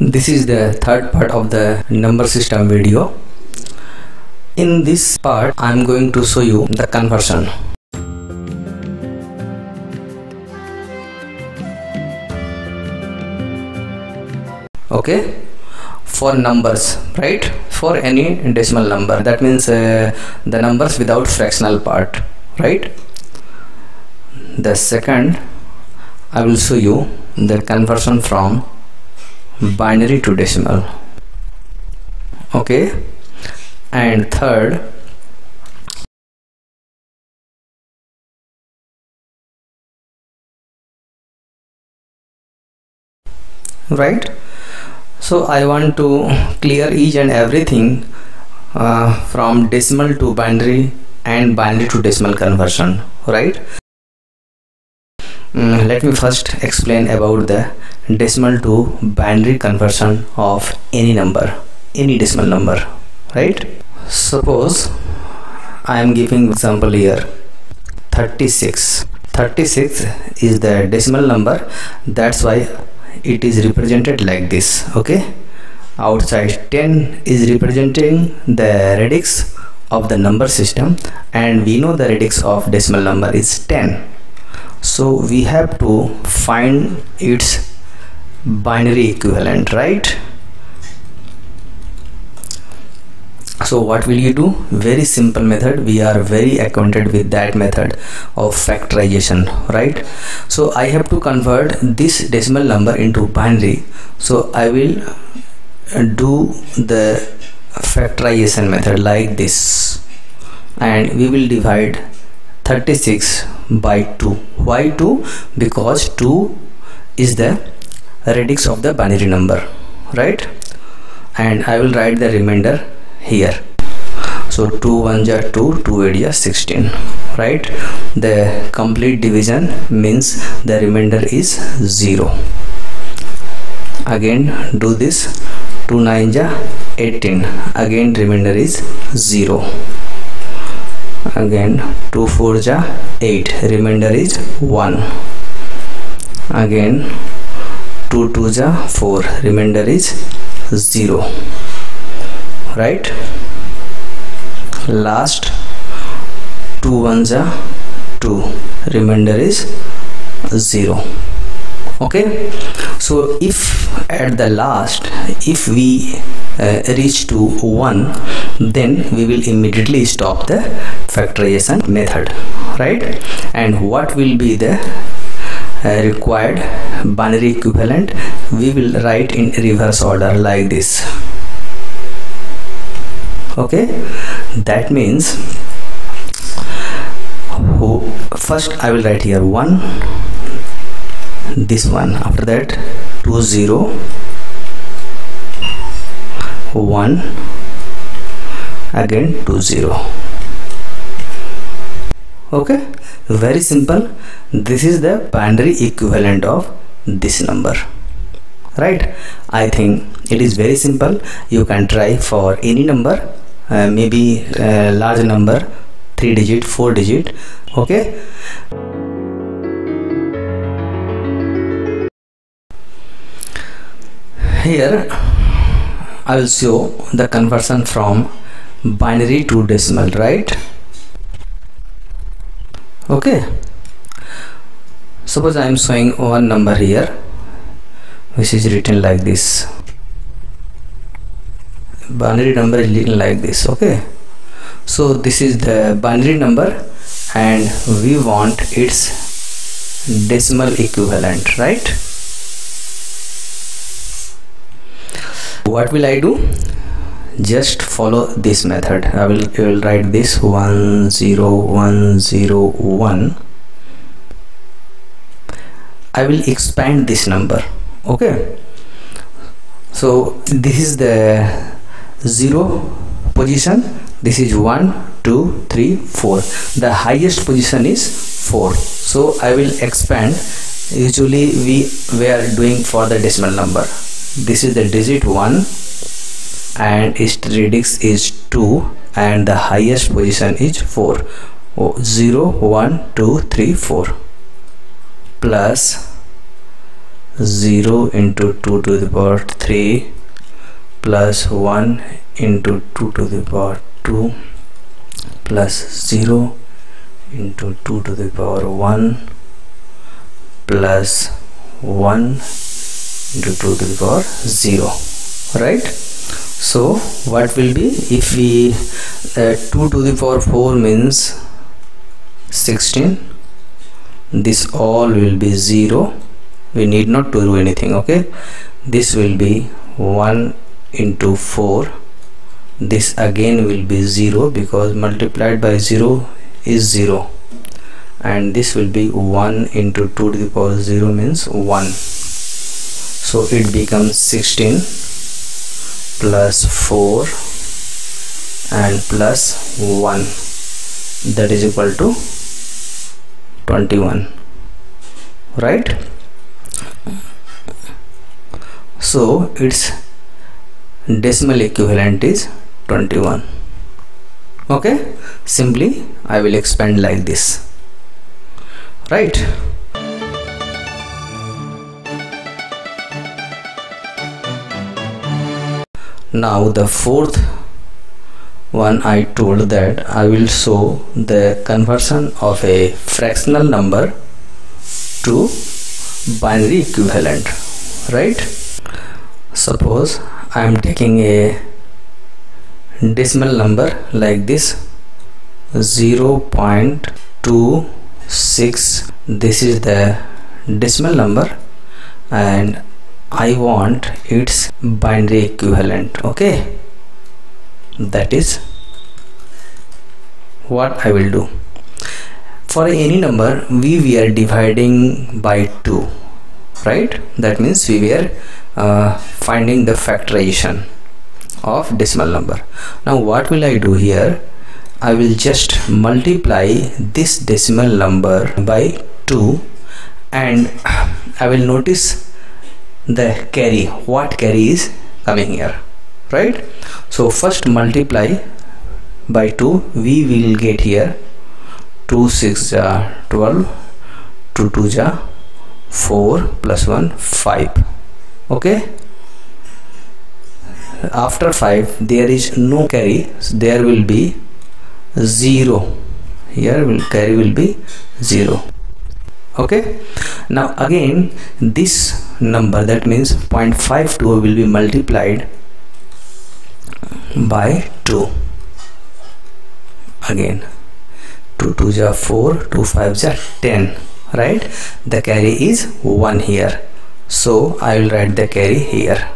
this is the third part of the number system video. In this part i'm going to show you the conversion. Okay? For numbers right? For any decimal number. That means uh, the numbers without fractional part right? The second I will show you the conversion from binary to decimal. Okay? And third right? So I want to clear each and everything uh, from decimal to binary and binary to decimal conversion right Mm, let me first explain about the decimal to binary conversion of any number any decimal number right? Suppose I am giving example here 36 36 is the decimal number that's why it is represented like this okay? Outside 10 is representing the radix of the number system and we know the radix of decimal number is 10 so we have to find its binary equivalent right? So what will you do? Very simple method. We are very acquainted with that method of factorization right? So i have to convert this decimal number into binary. So i will uh, do the factorization method like this. And we will divide 36 by 2 why 2 because 2 is the radix of the binary number right? And i will write the remainder here. So 2 1 are 2 2 8 are 16 right? The complete division means the remainder is 0 again do this. 2 9 are 18 again remainder is 0 again 2 4 are 8 remainder is 1 again 2 2 are 4 remainder is 0 right? Last two ones are two. Remainder is zero. Okay? So if at the last if we uh, reach to 1 then we will immediately stop the factorization method right? And what will be the uh, required binary equivalent? We will write in reverse order like this. Okay? That means who first I will write here 1 this one after that 2 0 1 again 2 0 okay? Very simple. This is the binary equivalent of this number. Right? I think it is very simple. You can try for any number uh, maybe a uh, large number 3 digit 4 digit. Okay? Here I will show the conversion from binary to decimal right okay. Suppose I am showing one number here which is written like this. Binary number is written like this okay? So this is the binary number and we want its decimal equivalent right? What will I do just follow this method. I will, I will write this 10101 I will expand this number. Okay. So this is the 0 position. This is 1 2 3 4 the highest position is 4 so I will expand. Usually we were doing for the decimal number. This is the digit 1 and radix is 2 and the highest position is 4 oh, 0 1 2 3 4 plus 0 into 2 to the power 3 plus 1 into 2 to the power 2 plus 0 into 2 to the power 1 plus 1 into 2 to the power 0 right so what will be if we uh, 2 to the power 4 means 16 this all will be 0 we need not to do anything okay? This will be 1 into 4 this again will be 0 because multiplied by 0 is 0 and this will be 1 into 2 to the power 0 means 1 so it becomes 16 plus 4 and plus 1 that is equal to 21 right? So its decimal equivalent is 21 okay? Simply I will expand like this. Right now the fourth one I told that I will show the conversion of a fractional number to binary equivalent right? Suppose I am taking a decimal number like this 0.2 6 this is the decimal number and I want its binary equivalent okay? That is what I will do. For any number we were dividing by 2 right? That means we were uh, finding the factorization of decimal number. Now what will I do here? I will just multiply this decimal number by 2 and I will notice the carry. What carry is coming here right? So first multiply by 2 we will get here 2 6 ja 12 2 2 ja 4 plus 1 5 okay? After 5 there is no carry. So there will be 0 here will carry will be 0 okay now again this number that means 0.52 will be multiplied by 2 again 2 2 ja 4 2 5 ja 10 right? The carry is 1 here. So I will write the carry here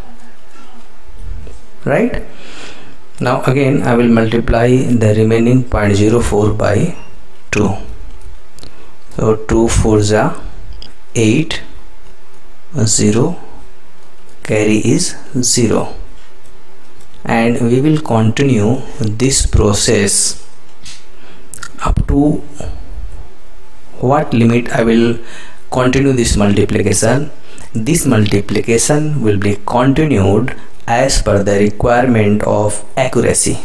right? Now again I will multiply the remaining 0.04 by 2 so 2 4 ja 8 0 carry is 0 and we will continue this process up to what limit I will continue this multiplication. This multiplication will be continued as per the requirement of accuracy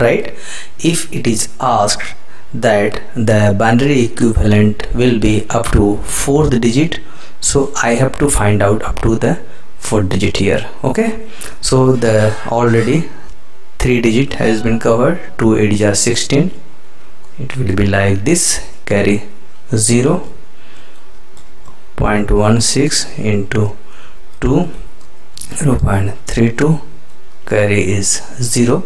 right? If it is asked that the binary equivalent will be up to fourth digit. So I have to find out up to the fourth digit here okay? So the already three digit has been covered. 2 8 16 it will be like this. Carry 0 0.16 into 2 0.32 carry is 0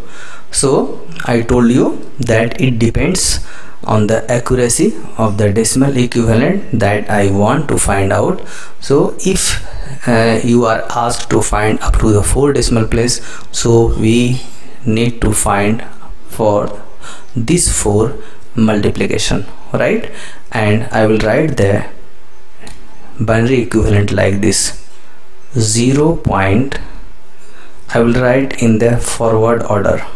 so I told you that it depends on the accuracy of the decimal equivalent that I want to find out. So if uh, you are asked to find up to the four decimal place so we need to find for this four multiplication right? And I will write the binary equivalent like this 0 point I will write in the forward order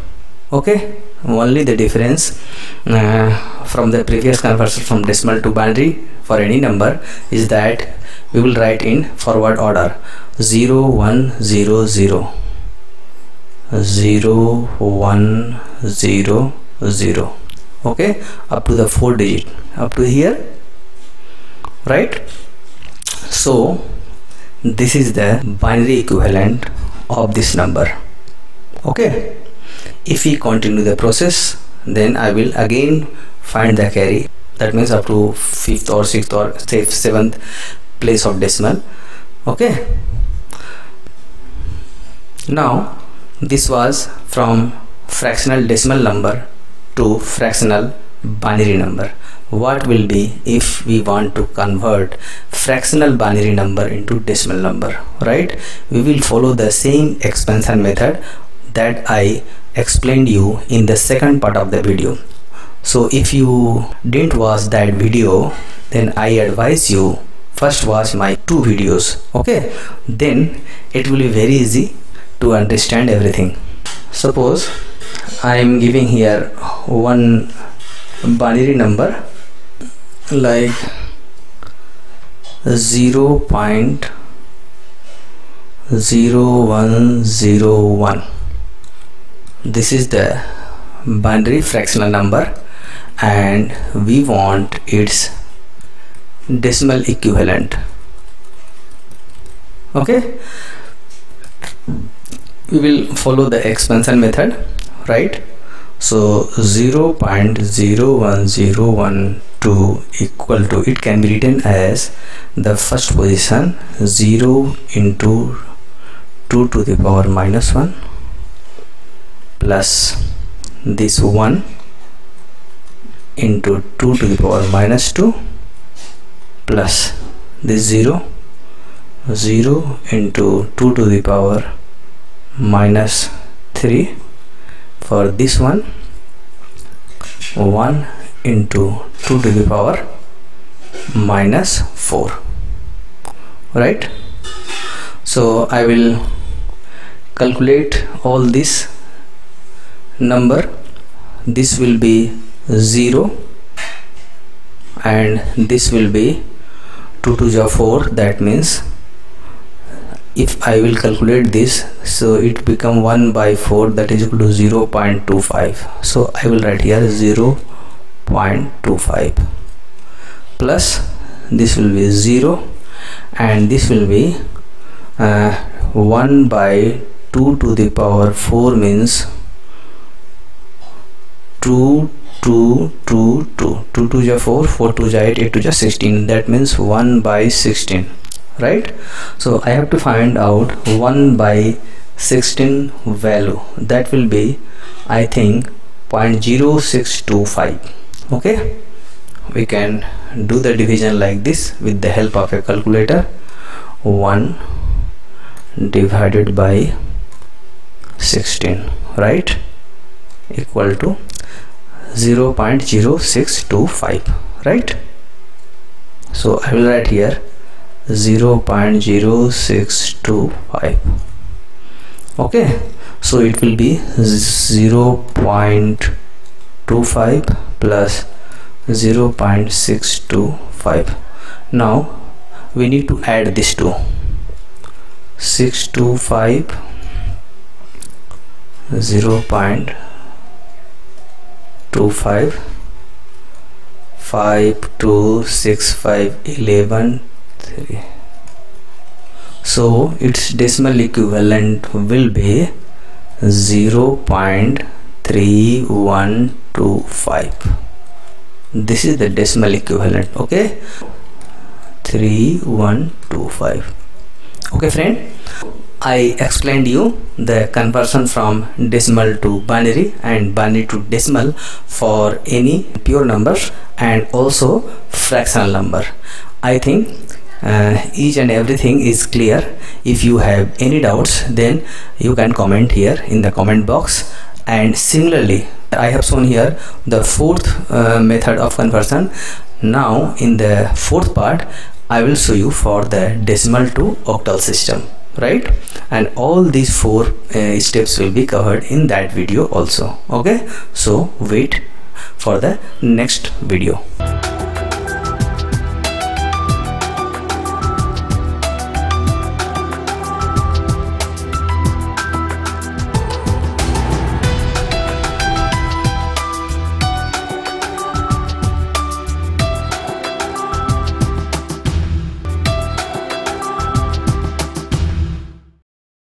okay only the difference uh, from the previous conversion from decimal to binary for any number is that we will write in forward order. 0 1 0 0 0 1 0 0 okay up to the four digit. Up to here right? So this is the binary equivalent of this number. Okay if we continue the process then I will again find the carry. That means up to fifth or sixth or seventh place of decimal. Okay. Now this was from fractional decimal number to fractional binary number. What will be if we want to convert fractional binary number into decimal number right? We will follow the same expansion method that I explained you in the second part of the video. So if you didn't watch that video then I advise you first watch my two videos okay? Then it will be very easy to understand everything. Suppose I am giving here one binary number like 0 0.0101 this is the binary fractional number and we want its decimal equivalent. Okay? We will follow the expansion method right? So 0 0.0101 to equal to it can be written as the first position 0 into 2 to the power minus 1 plus this 1 into 2 to the power minus 2 plus this 0 0 into 2 to the power minus 3 for this one 1 into 2 to the power minus 4 right? So I will calculate all this number. This will be 0 and this will be 2 to the 4 that means if I will calculate this so it become 1 by 4 that is equal to 0 0.25 so I will write here 0 0.25 plus this will be 0 and this will be uh, 1 by 2 to the power 4 means 2 2 2 2 2 to the 4 4 to the 8 8 to the 16 that means 1 by 16 right? So I have to find out 1 by 16 value. That will be I think 0.0625 okay? We can do the division like this with the help of a calculator. 1 divided by 16 right equal to 0 0.0625 right? So I will write here 0 0.0625 okay so it will be 0 0.25 plus 0.625 now we need to add this to 625 0 0.25 5 2 6 5 11 3 so its decimal equivalent will be 0 0.3125 this is the decimal equivalent okay? 3125 okay friend I explained you the conversion from decimal to binary and binary to decimal for any pure number and also fractional number. I think uh, each and everything is clear. If you have any doubts then you can comment here in the comment box. And similarly I have shown here the fourth uh, method of conversion. Now in the fourth part I will show you for the decimal to octal system right? And all these four uh, steps will be covered in that video also okay? So wait for the next video